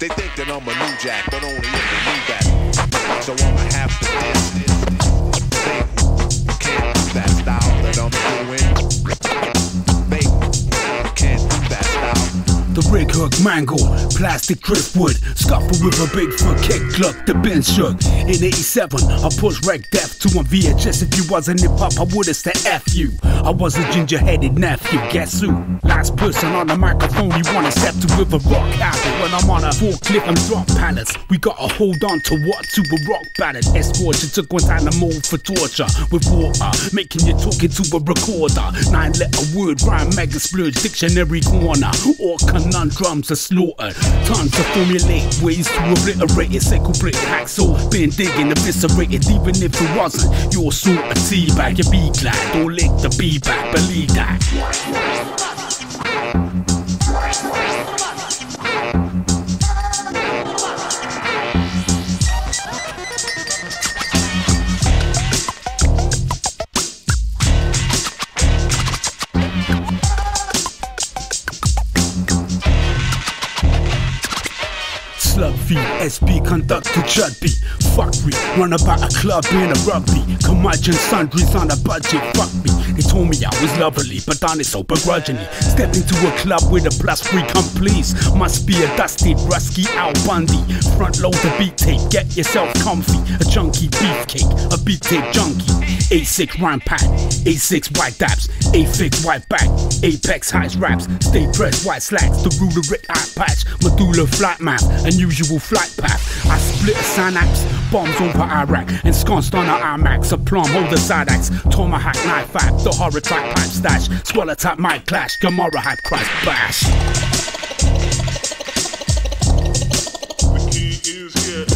They think that I'm a new jack, but only if the new back. The rig hook mango, plastic driftwood, scuffle with a Bigfoot kick cluck, the bin shook. In 87, I pushed wreck Def II on VHS. If you wasn't hip hop, I would've said F you. I was a ginger headed nephew, guess who? Last person on the microphone, you wanna step to with a rock habit. When I'm on a forklift and drop pallets, we gotta hold on to what? To a rock ballad. Escort you took one time to mold for torture with water, making you talking to a recorder. Nine letter word, rhyme, mega splurge, dictionary corner, or conundrums are slaughtered. Tons to formulate ways to obliterate it. Seco brick hacksaw, been digging, eviscerated. Even if it wasn't your sort of teabag, you be glad. Don't lick the bee back, believe that. Slug feed, SB conductor chudby. Fuckery, run about a club in a rugby. Curmudgeon sundries on a budget, fuck me. They told me I was lovely, but done it so begrudgingly. Step into a club with a plus free come please. Must be a dusty, rusky Al Bundy. Front load the beat tape, get yourself comfy. A junkie beefcake, a beat tape junkie. A6 rhyme pack, A6 white daps, A6 white back, Apex highs raps, stay pressed white slacks, the ruler Rick eye patch, medulla flat map, usual flight path. I split synapse, bombs over Iraq, ensconced on our IMAX, A aplomb, hold the sidax, tomahawk knife act, the horror track pipe stash, swallow tap mic clash, Gamora hype crash bash. The key is here.